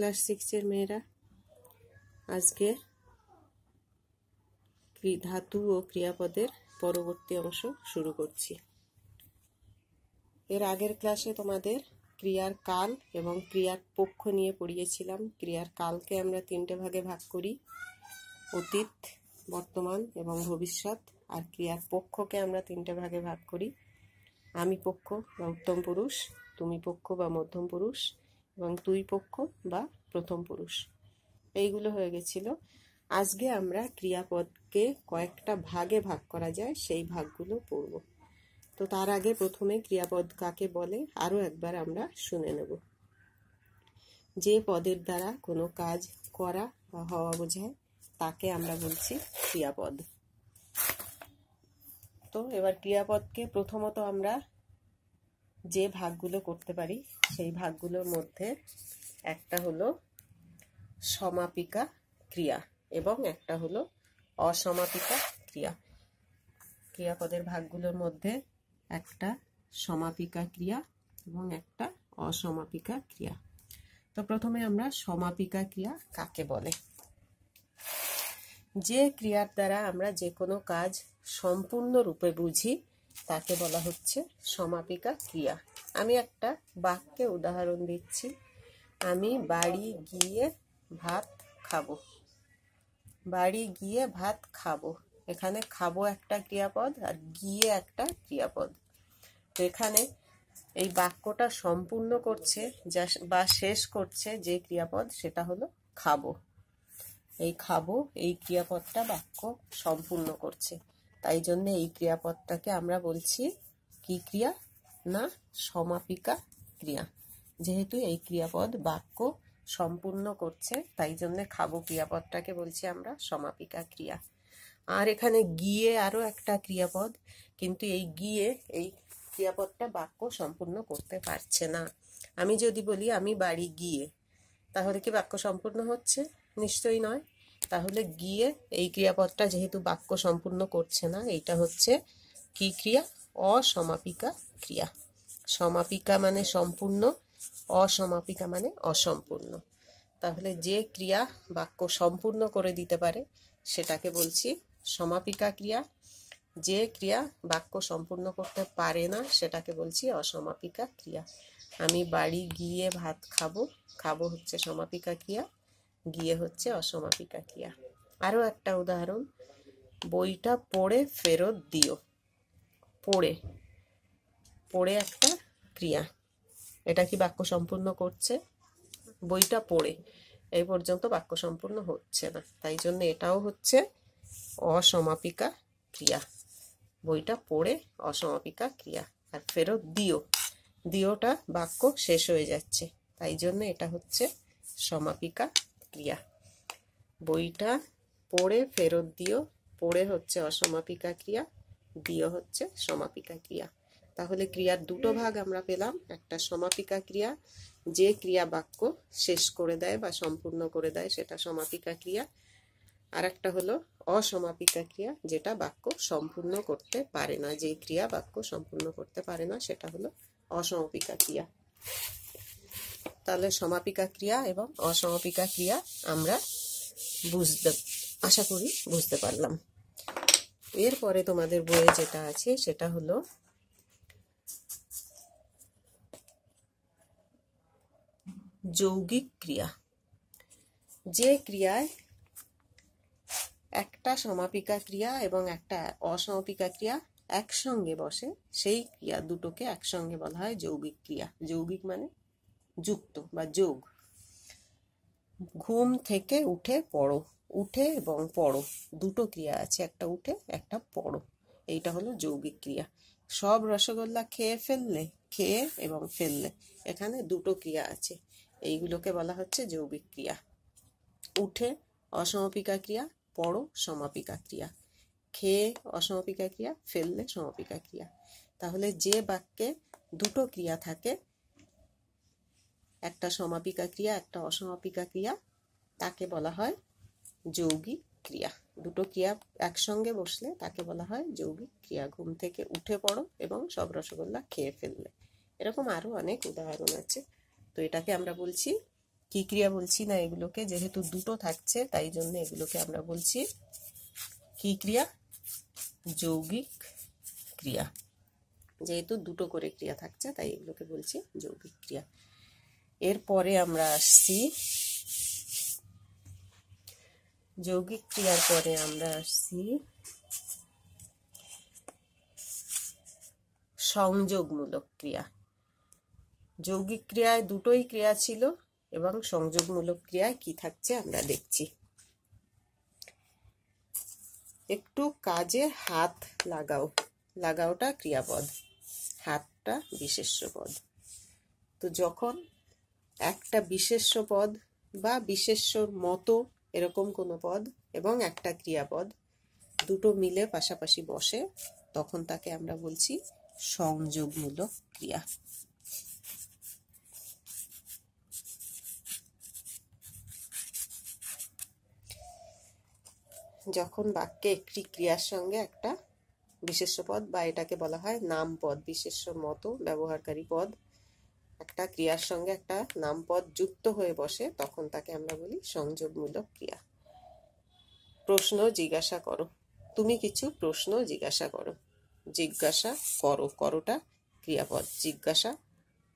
Class সিক্সের মেয়েরা আজকে ধাতু ও ক্রিয়াপদের পরবর্তী অংশ শুরু করছি। এর আগের ক্লাসে তোমাদের ক্রিয়ার কাল এবং ক্রিয়ার পক্ষ নিয়ে পড়িয়েছিলাম। ক্রিয়ার কালকে আমরা তিনটে ভাগে ভাগ করি, অতীত, বর্তমান এবং ভবিষ্যৎ। আর ক্রিয়ার পক্ষকে আমরা তিনটে ভাগে ভাগ করি, আমি পক্ষ বা উত্তম পুরুষ, তুমি পক্ষ বা মধ্যম পুরুষ। এবং দুই পক্ষ বা প্রথম পুরুষ। এইগুলো হয়ে গেছিল। আজকে আমরা ক্রিয়াপদকে কয়েকটা ভাগে ভাগ করা যায়, সেই ভাগগুলো পড়ব। তো তার আগে প্রথমে ক্রিয়াপদ কাকে বলে, আরও একবার আমরা শুনে নেব। যে পদের দ্বারা কোনো কাজ করা বা হওয়া বোঝায়, তাকে আমরা বলছি ক্রিয়াপদ। তো এবার ক্রিয়াপদকে প্রথমত আমরা যে ভাগগুলো করতে পারি, সেই ভাগগুলোর মধ্যে একটা হলো সমাপিকা ক্রিয়া এবং একটা হলো অসমাপিকা ক্রিয়া। ক্রিয়াপদের ভাগগুলোর মধ্যে একটা সমাপিকা ক্রিয়া এবং একটা অসমাপিকা ক্রিয়া। তো প্রথমে আমরা সমাপিকা ক্রিয়া কাকে বলে? যে ক্রিয়ার দ্বারা আমরা যে কোনো কাজ সম্পূর্ণরূপে বুঝি তাকে বলা হচ্ছে সমাপিকা ক্রিয়া। আমি একটা বাক্যে উদাহরণ দিচ্ছি। আমি বাড়ি গিয়ে ভাত খাব। বাড়ি গিয়ে ভাত খাব। এখানে খাব একটা ক্রিয়াপদ আর গিয়ে একটা ক্রিয়াপদ। তো এখানে এই বাক্যটা সম্পূর্ণ করছে যা বা শেষ করছে যে ক্রিয়াপদ সেটা হলো খাব। এই খাব, এই ক্রিয়াপদটা বাক্য সম্পূর্ণ করছে। তাই জন্য এই ক্রিয়াপদটাকে আমরা বলছি কি ক্রিয়া না সমাপিকা ক্রিয়া। যেহেতু এই ক্রিয়াপদ বাক্য সম্পূর্ণ করছে, তাই জন্য খাব ক্রিয়াপদটাকে বলছি আমরা সমাপিকা ক্রিয়া। আর এখানে গিয়ে আরও একটা ক্রিয়াপদ, কিন্তু এই গিয়ে এই ক্রিয়াপদটা বাক্য সম্পূর্ণ করতে পারছে না। আমি যদি বলি আমি বাড়ি গিয়ে, তাহলে কি বাক্য সম্পূর্ণ হচ্ছে? নিশ্চয়ই নয়। তাহলে গিয়ে এই ক্রিয়াপদটা যেহেতু বাক্য সম্পূর্ণ করছে না, এইটা হচ্ছে কি ক্রিয়া? অসমাপিকা ক্রিয়া। সমাপিকা মানে সম্পূর্ণ, অসমাপিকা মানে অসম্পূর্ণ। তাহলে যে ক্রিয়া বাক্য সম্পূর্ণ করে দিতে পারে, সেটাকে বলছি সমাপিকা ক্রিয়া। যে ক্রিয়া বাক্য সম্পূর্ণ করতে পারে না, সেটাকে বলছি অসমাপিকা ক্রিয়া। আমি বাড়ি গিয়ে ভাত খাব খাব হচ্ছে সমাপিকা ক্রিয়া। গিয়ে হচ্ছে অসমাপিকা ক্রিয়া। আরও একটা উদাহরণ, বইটা পড়ে ফেরত দিও। পড়ে পড়ে একটা ক্রিয়া। এটা কি বাক্য সম্পূর্ণ করছে? বইটা পড়ে, এই পর্যন্ত বাক্য সম্পূর্ণ হচ্ছে না। তাই জন্য এটাও হচ্ছে অসমাপিকা ক্রিয়া। বইটা পড়ে অসমাপিকা ক্রিয়া। আর ফেরত দিও। দিওটা বাক্য শেষ হয়ে যাচ্ছে। তাই জন্য এটা হচ্ছে সমাপিকা ক্রিয়া বইটা পড়ে ফেরত দিও। পড়ে হচ্ছে অসমাপিকা ক্রিয়া, দিও হচ্ছে সমাপিকা ক্রিয়া। তাহলে ক্রিয়ার দুটো ভাগ আমরা পেলাম। একটা সমাপিকা ক্রিয়া, যে ক্রিয়া বাক্য শেষ করে দেয় বা সম্পূর্ণ করে দেয় সেটা সমাপিকা ক্রিয়া। আর একটা হলো অসমাপিকা ক্রিয়া, যেটা বাক্য সম্পূর্ণ করতে পারে না। যে ক্রিয়া বাক্য সম্পূর্ণ করতে পারে না, সেটা হলো অসমাপিকা ক্রিয়া। তাহলে সমাপিকা ক্রিয়া এবং অসমাপিকা ক্রিয়া আমরা বুঝতে আশা করি বুঝতে পারলাম। এরপরে তোমাদের বইয়ে যেটা আছে সেটা হলো যৌগিক ক্রিয়া। যে ক্রিয়ায় একটা সমাপিকা ক্রিয়া এবং একটা অসমাপিকা ক্রিয়া একসঙ্গে বসে, সেই ক্রিয়া দুটোকে একসঙ্গে বলা হয় যৌগিক ক্রিয়া। যৌগিক মানে যুক্ত বা যোগ। ঘুম থেকে উঠে পড়ো। উঠে এবং পড়ো। দুটো ক্রিয়া আছে, একটা উঠে, একটা পড়ো। এইটা হলো যৌগিক ক্রিয়া। সব রসগোল্লা খেয়ে ফেললে, খেয়ে এবং ফেললে, এখানে দুটো ক্রিয়া আছে। এইগুলোকে বলা হচ্ছে যৌগিক ক্রিয়া। উঠে অসমাপিকা ক্রিয়া, পড়ো সমাপিকা ক্রিয়া। খেয়ে অসমাপিকা ক্রিয়া, ফেললে সমাপিকা ক্রিয়া। তাহলে যে বাক্যে দুটো ক্রিয়া থাকে একটা সমাপিকা ক্রিয়া, একটা অসমাপিকা ক্রিয়া, তাকে বলা হয় যৌগিক ক্রিয়া। দুটো ক্রিয়া একসঙ্গে বসলে তাকে বলা হয় যৌগিক ক্রিয়া। ঘুম থেকে উঠে পড়ো এবং সব রসগোল্লা খেয়ে ফেললে। এরকম আরও অনেক উদাহরণ আছে। তো এটাকে আমরা বলছি, কি ক্রিয়া বলছি না এগুলোকে? যেহেতু দুটো থাকছে, তাই জন্য এগুলোকে আমরা বলছি, কি ক্রিয়া? যৌগিক ক্রিয়া। যেহেতু দুটো করে ক্রিয়া থাকছে, তাই এগুলোকে বলছি যৌগিক ক্রিয়া। এরপরে আমরা আসছি। যৌগিক ক্রিয়ার পরে আমরা আসছি। সংযোগমূলক ক্রিয়া। যৌগিক ক্রিয়ায় দুটোই ক্রিয়া ছিল এবং সংযোগমূলক ক্রিয়ায় কি থাকছে আমরা দেখছি। একটু কাজে হাত লাগাও। লাগাওটা ক্রিয়াপদ, হাতটা বিশেষ্য পদ তো যখন একটা বিশেষ্য পদ বা বিশেষ্যর মতো এরকম কোনো পদ এবং একটা ক্রিয়াপদ দুটো মিলে পাশাপাশি বসে, তখন তাকে আমরা বলছি সংযোগমূলক ক্রিয়া। যখন বাক্যে একটি ক্রিয়ার সঙ্গে একটা বিশেষ্য পদ বা এটাকে বলা হয় নাম পদ বিশেষ্যর মতো ব্যবহারকারী পদ একটা ক্রিয়ার সঙ্গে একটা নাম পদ যুক্ত হয়ে বসে, তখন তাকে আমরা বলি সংযোগমূলক ক্রিয়া। প্রশ্ন জিজ্ঞাসা করো। তুমি কিছু প্রশ্ন জিজ্ঞাসা করো। জিজ্ঞাসা করো, করোটা ক্রিয়াপদ, জিজ্ঞাসা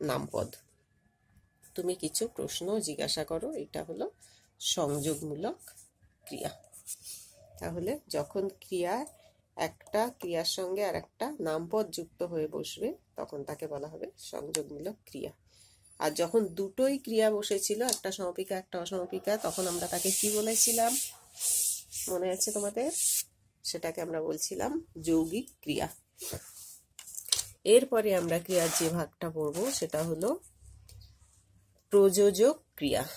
নামপদ। তুমি কিছু প্রশ্ন জিজ্ঞাসা করো, এটা হলো সংযোগমূলক ক্রিয়া। তাহলে যখন ক্রিয়া একটা ক্রিয়ার সঙ্গে আর একটা নামপদ যুক্ত হয়ে বসবে, তখন তাকে বলা হবে সংযোগমূলক ক্রিয়া। আর যখন দুটোই ক্রিয়া বসেছিল, একটা সমাপিকা, একটা অসমাপিকা, তখন আমরা তাকে কি বলেছিলাম? মনে আছে তোমাদের? সেটাকে আমরা বলছিলাম যৌগিক ক্রিয়া। এরপরে আমরা ক্রিয়ার যে ভাগটা পড়ব, সেটা হলো প্রযোজক ক্রিয়া।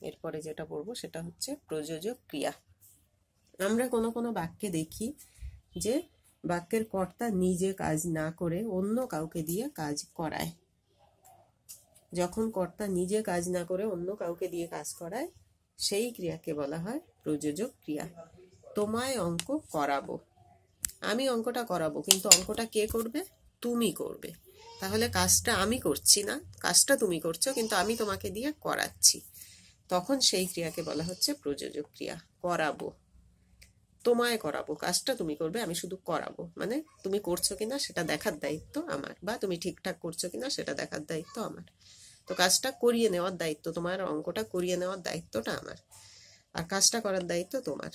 এরপরে যেটা পড়ব, সেটা হচ্ছে প্রযোজক ক্রিয়া। আমরা কোনো কোনো বাক্যে দেখি যে বাক্যের কর্তা নিজে কাজ না করে অন্য কাউকে দিয়ে কাজ করায়। যখন কর্তা নিজে কাজ না করে অন্য কাউকে দিয়ে কাজ করায়, সেই ক্রিয়াকে বলা হয় প্রযোজক ক্রিয়া। তোমায় অঙ্ক করাবো। আমি অঙ্কটা করাবো, কিন্তু অঙ্কটা কে করবে? তুমি করবে। তাহলে কাজটা আমি করছি না, কাজটা তুমি করছ, কিন্তু আমি তোমাকে দিয়ে করাচ্ছি। তখন সেই ক্রিয়াকে বলা হচ্ছে প্রযোজক ক্রিয়া, করাবো। তোমায় করাবো, কাজটা তুমি করবে, আমি শুধু করাবো। মানে তুমি করছ কিনা সেটা দেখার দায়িত্ব আমার, বা তুমি ঠিকঠাক করছ কিনা সেটা দেখার দায়িত্ব আমার। তো কাজটা করিয়ে নেওয়ার দায়িত্ব তোমার, অঙ্কটা করিয়ে নেওয়ার দায়িত্বটা আমার। আর কাজটা করার দায়িত্ব তোমার।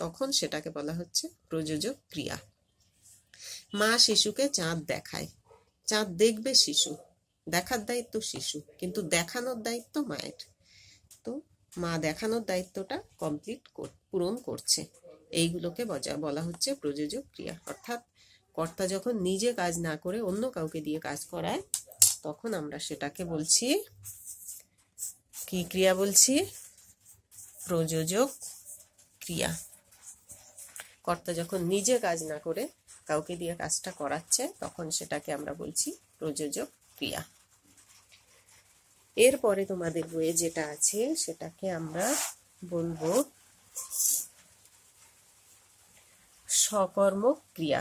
তখন সেটাকে বলা হচ্ছে প্রযোজক ক্রিয়া। মা শিশুকে চাঁদ দেখায়। চাঁদ দেখবে শিশু, দেখার দায়িত্ব শিশু, কিন্তু দেখানোর দায়িত্ব মায়ের। তো মা দেখানোর দায়িত্বটা কমপ্লিট পূরণ করছে। এইগুলোকে বজা, বলা হচ্ছে প্রযোজক ক্রিয়া। অর্থাৎ কর্তা যখন নিজে কাজ না করে অন্য কাউকে দিয়ে কাজ করায়, তখন আমরা সেটাকে বলছি, কি ক্রিয়া বলছি? প্রযোজক ক্রিয়া। কর্তা যখন নিজে কাজ না করে কাউকে দিয়ে কাজটা করাচ্ছে, তখন সেটাকে আমরা বলছি প্রযোজক ক্রিয়া। এরপরে তোমাদের বইয়ে যেটা আছে, সেটাকে আমরা বলব সকর্ম ক্রিয়া।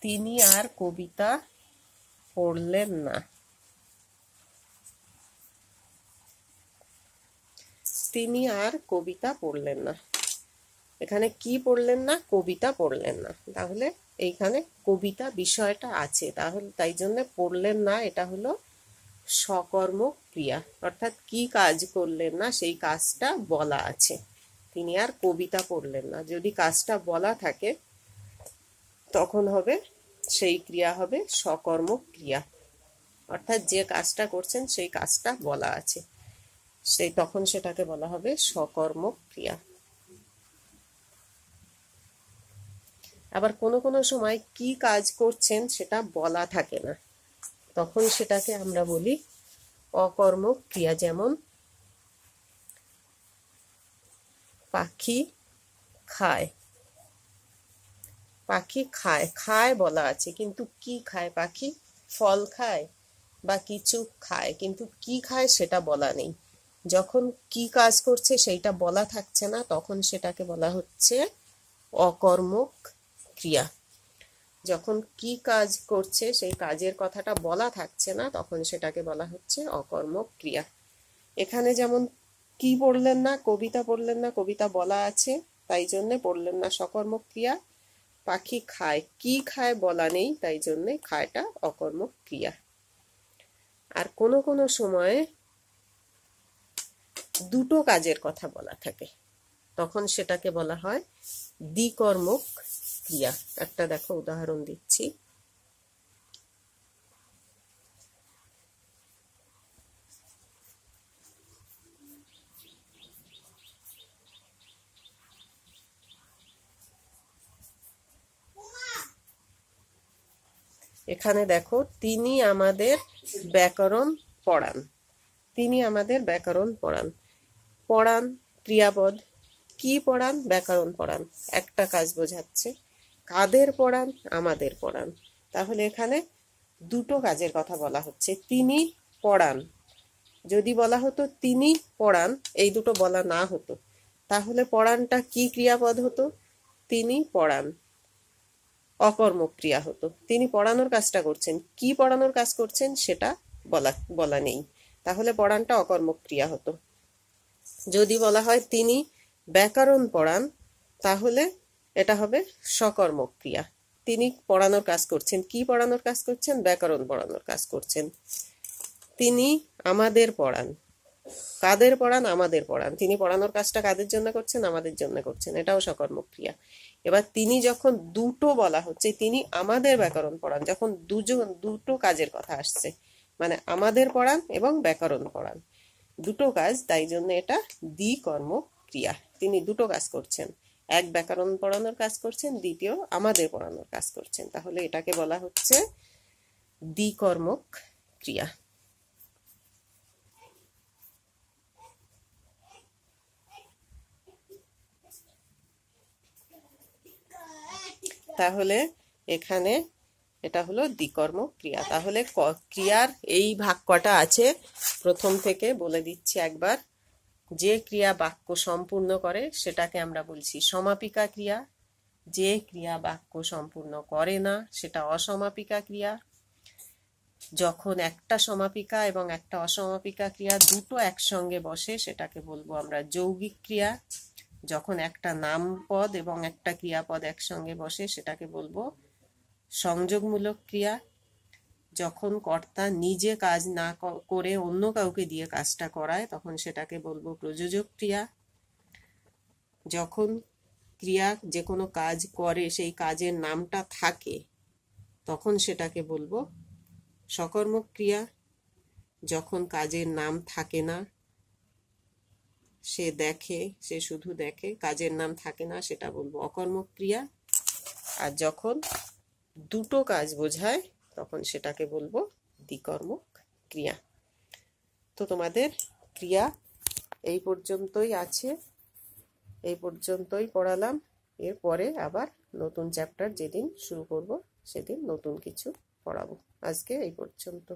তিনি আর কবিতা পড়লেন না। তিনি আর কবিতা পড়লেন না। এখানে কি পড়লেন না, কবিতা পড়লেন না। তাহলে এইখানে কবিতা বিষয়টা আছে। তাহলে তাই জন্য পড়লেন না, এটা হলো সকর্ম ক্রিয়া। অর্থাৎ কি কাজ করলেন না, সেই কাজটা বলা আছে। তিনি আর কবিতা পড়লেন না। যদি কাজটা বলা থাকে, তখন হবে সেই ক্রিয়া হবে সকর্ম ক্রিয়া। অর্থাৎ যে কাজটা করছেন, সেই কাজটা বলা আছে। সেই তখন সেটাকে বলা হবে সকর্ম ক্রিয়া। আবার কোনো কোনো সময় কি কাজ করছেন সেটা বলা থাকে না। তখন সেটাকে আমরা বলি অকর্ম ক্রিয়া, যেমন পাখি খায়। পাখি খায় খায় বলা আছে, কিন্তু কি খায় পাখি? ফল খায় বা কিছু খায়, কিন্তু কি খায় সেটা বলা নেই। যখন কি কাজ করছে সেইটা বলা থাকছে না, তখন সেটাকে বলা হচ্ছে অকর্মক ক্রিয়া যখন কি কাজ করছে সেই কাজের কথাটা বলা থাকছে না, তখন সেটাকে বলা হচ্ছে অকর্মক ক্রিয়া এখানে যেমন কি পড়লেন না, কবিতা পড়লেন না, কবিতা বলা আছে, তাই জন্যে পড়লেন না সকর্মক ক্রিয়া পাখি খায়, কি খায় বলা নেই, তাই জন্যে খায়টা অকর্মক ক্রিয়া আর কোনো কোনো সময়ে দুটো কাজের কথা বলা থাকে। তখন সেটাকে বলা হয় দ্বিকর্মক ক্রিয়া। একটা দেখো, উদাহরণ দিচ্ছি। এখানে দেখো, তিনি আমাদের ব্যাকরণ পড়ান। তিনি আমাদের ব্যাকরণ পড়ান। পড়ান ক্রিয়াপদ। কি পড়ান? ব্যাকরণ পড়ান। একটা কাজ বোঝাচ্ছে। কাদের পড়ান? আমাদের পড়ান। তাহলে এখানে দুটো কাজের কথা বলা হচ্ছে। তিনি পড়ান। যদি বলা হতো তিনি পড়ান, এই দুটো বলা না হতো, তাহলে পড়ানটা কি ক্রিয়াপদ হতো? তিনি পড়ান। অকর্মক্রিয়া হতো। তিনি পড়ানোর কাজটা করছেন। কি পড়ানোর কাজ করছেন সেটা বলা বলা নেই। তাহলে পড়ানটা অকর্মক্রিয়া হতো। যদি বলা হয় তিনি ব্যাকরণ পড়ান, তাহলে এটা হবে সকর্মক ক্রিয়া। তিনি পড়ানোর কাজ করছেন। কি পড়ানোর কাজ করছেন? ব্যাকরণ পড়ানোর কাজ করছেন। তিনি আমাদের পড়ান। কাদের পড়ান? আমাদের পড়ান। তিনি পড়ানোর কাজটা কাদের জন্য করছেন? আমাদের জন্য করছেন। এটাও সকর্মক ক্রিয়া। এবার তিনি যখন দুটো বলা হচ্ছে, তিনি আমাদের ব্যাকরণ পড়ান, যখন দুজন, দুটো কাজের কথা আসছে মানে আমাদের পড়ান এবং ব্যাকরণ পড়ান। দুটো কাজ, তাই জন্য এটা দ্বিকর্ম ক্রিয়া। তিনি দুটো কাজ করছেন। এক ব্যাকরণ পড়ানোর কাজ করছেন, দ্বিতীয় আমাদের পড়ানোর কাজ করছেন। তাহলে এটাকে বলা হচ্ছে দ্বিকর্মক ক্রিয়া। তাহলে এখানে এটা হলো দ্বিকর্ম ক্রিয়া। তাহলে ক্রিয়ার এই ভাগ কটা আছে? প্রথম থেকে বলে দিচ্ছি একবার। যে ক্রিয়া বাক্য সম্পূর্ণ করে, সেটাকে আমরা বলছি সমাপিকা ক্রিয়া। যে ক্রিয়া বাক্য সম্পূর্ণ করে না, সেটা অসমাপিকা ক্রিয়া। যখন একটা সমাপিকা এবং একটা অসমাপিকা ক্রিয়া দুটো একসঙ্গে বসে, সেটাকে বলব আমরা যৌগিক ক্রিয়া। যখন একটা নাম পদ এবং একটা ক্রিয়াপদ একসঙ্গে বসে, সেটাকে বলব সংযোগমূলক ক্রিয়া। যখন কর্তা নিজে কাজ না করে অন্য কাউকে দিয়ে কাজটা করায়, তখন সেটাকে বলব প্রযোজক ক্রিয়া। যখন ক্রিয়া যে কোনো কাজ করে, সেই কাজের নামটা থাকে, তখন সেটাকে বলব সকর্মক ক্রিয়া। যখন কাজের নাম থাকে না, সে দেখে, সে শুধু দেখে, কাজের নাম থাকে না, সেটা বলব অকর্মক ক্রিয়া। আর যখন দুটো কাজ বোঝায় তখন সেটাকে বলব দ্বিকর্মক ক্রিয়া। তো তোমাদের ক্রিয়া এই পর্যন্তই আছে, এই পর্যন্তই পড়ালাম। এরপরে আবার নতুন চ্যাপ্টার যেদিন শুরু করব, সেদিন নতুন কিছু পড়াবো। আজকে এই পর্যন্ত।